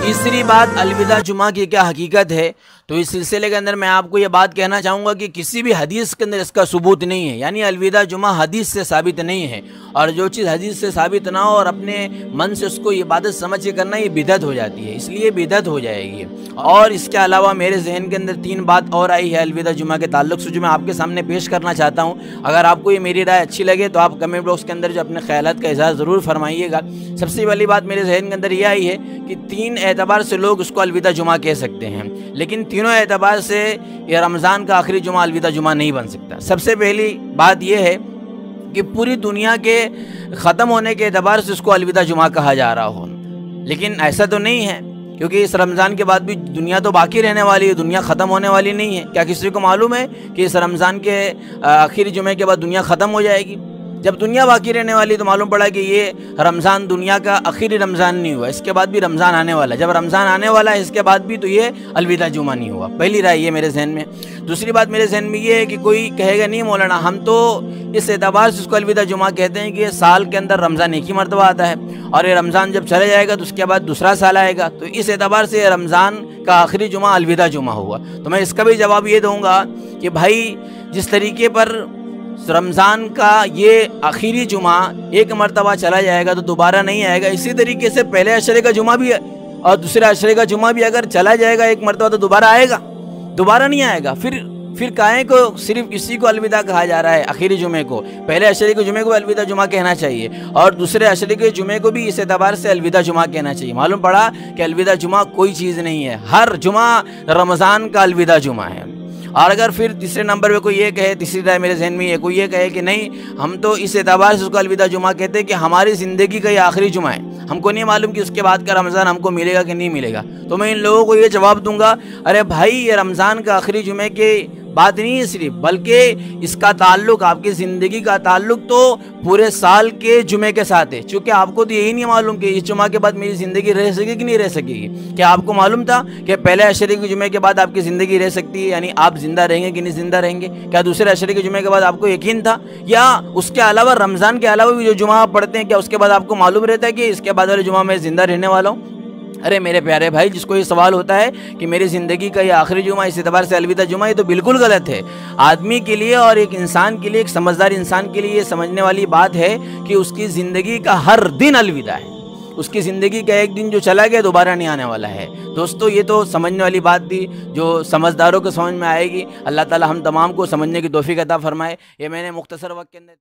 तीसरी बात, अलविदा जुमा की क्या हकीकत है? तो इस सिलसिले के अंदर मैं आपको ये बात कहना चाहूँगा कि किसी भी हदीस के अंदर इसका सबूत नहीं है। यानी अलविदा जुमा हदीस से साबित नहीं है। और जो चीज़ हदीस से साबित ना हो और अपने मन से उसको इबादत समझ के करना, ये बिदत हो जाती है। इसलिए बिदत हो जाएगी। और इसके अलावा मेरे जहन के अंदर तीन बात और आई है अलविदा जुमा के ताल्लुक से, जो मैं आपके सामने पेश करना चाहता हूँ। अगर आपको ये मेरी राय अच्छी लगे तो आप कमेंट बॉक्स के अंदर जो अपने ख्याल का इजहार ज़रूर फरमाइएगा। सबसे पहली बात मेरे जहन के अंदर ये आई है कि तीन एतबार से लोग उसको अलविदा जुमा कह सकते हैं। लेकिन तीनों एतबार से ये रमज़ान का आखिरी जुमा अलविदा जुमा नहीं बन सकता। सबसे पहली बात यह है कि पूरी दुनिया के ख़त्म होने के एतबार से उसको अलविदा जुमा कहा जा रहा हो। लेकिन ऐसा तो नहीं है, क्योंकि इस रमज़ान के बाद भी दुनिया तो बाकी रहने वाली है, दुनिया ख़त्म होने वाली नहीं है। क्या किसी को मालूम है कि इस रमज़ान के आखिरी जुमे के बाद दुनिया ख़त्म हो जाएगी? जब दुनिया बाकी रहने वाली तो मालूम पड़ा कि ये रमज़ान दुनिया का आखिरी रमज़ान नहीं हुआ। इसके बाद भी रमज़ान आने वाला है। जब रमज़ान आने वाला है, इसके बाद भी तो ये अलविदा जुमा नहीं हुआ। पहली राय ये मेरे जहन में। दूसरी बात मेरे जहन में ये है कि कोई कहेगा, नहीं मौलाना, हम तो इस एतबार से उसको अलविदा जुमा कहते हैं कि साल के अंदर रमज़ान एक ही मरतबा आता है। और ये रमज़ान जब चले जाएगा तो उसके बाद दूसरा साल आएगा। तो इस एतबार से रमज़ान का आखिरी जुमा अलविदा जुमा हुआ। तो मैं इसका भी जवाब ये दूँगा कि भाई, जिस तरीके पर रमज़ान का ये आखिरी जुमा एक मरतबा चला जाएगा तो दोबारा नहीं आएगा। इसी तरीके से पहले अशरे का जुमा भी और दूसरे अशरे का जुमा भी अगर चला जाएगा एक मरतबा तो दोबारा आएगा। दोबारा नहीं आएगा। फिर फिर काहे को सिर्फ़ इसी को अलविदा कहा जा रहा है आखिरी जुमे को? पहले अशरे के जुमे को अलविदा जुमा कहना चाहिए और दूसरे अशरे के जुमे को भी इस एतबार से अलविदा जुमा कहना चाहिए। मालूम पड़ा कि अलविदा जुमा कोई चीज़ नहीं है। हर जुमा रमज़ान का अलविदा जुमा है। और अगर फिर तीसरे नंबर पर कोई ये कहे, तीसरी राय मेरे जहन में ये, कोई ये कहे कि नहीं, हम तो इस एतबार से उसको अलविदा जुमा कहते हैं कि हमारी ज़िंदगी का ये आखिरी जुमा है। हमको नहीं मालूम कि उसके बाद का रमज़ान हमको मिलेगा कि नहीं मिलेगा। तो मैं इन लोगों को ये जवाब दूँगा, अरे भाई, ये रमज़ान का आखिरी जुमे के बात नहीं है सिर्फ़, बल्कि इसका ताल्लुक, आपकी ज़िंदगी का ताल्लुक तो पूरे साल के जुमे के साथ है। क्योंकि आपको तो यही नहीं मालूम कि इस जुमा के बाद मेरी ज़िंदगी रह सकेगी कि नहीं रह सकेगी। क्या आपको मालूम था कि पहले अशरे के जुमे के बाद आपकी ज़िंदगी रह सकती है, यानी आप ज़िंदा रहेंगे कि नहीं ज़िंदा रहेंगे? क्या दूसरे अशरे के जुमे के बाद आपको यकीन था? या उसके अलावा, रमज़ान के अलावा भी जो जुमा आप पढ़ते हैं, क्या उसके बाद आपको मालूम रहता है कि इसके बाद वाले जुमा में ज़िंदा रहने वाला हूँ? अरे मेरे प्यारे भाई, जिसको ये सवाल होता है कि मेरी ज़िंदगी का ये आखिरी जुमा, इस एतबार से अलविदा जुमा, ये तो बिल्कुल गलत है। आदमी के लिए और एक इंसान के लिए, एक समझदार इंसान के लिए ये समझने वाली बात है कि उसकी ज़िंदगी का हर दिन अलविदा है। उसकी ज़िंदगी का एक दिन जो चला गया, दोबारा नहीं आने वाला है। दोस्तों, ये तो समझने वाली बात थी, जो समझदारों को समझ में आएगी। अल्लाह ताला हम तमाम को समझने की तोफ़ी अता फरमाए। ये मैंने मुख्तसर वक्त के अंदर